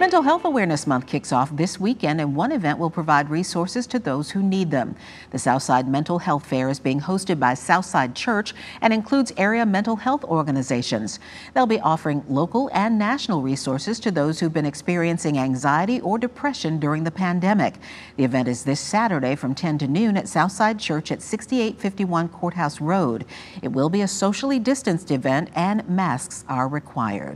Mental Health Awareness Month kicks off this weekend, and one event will provide resources to those who need them. The Southside Mental Health Fair is being hosted by Southside Church and includes area mental health organizations. They'll be offering local and national resources to those who've been experiencing anxiety or depression during the pandemic. The event is this Saturday from 10 to noon at Southside Church at 6851 Courthouse Road. It will be a socially distanced event, and masks are required.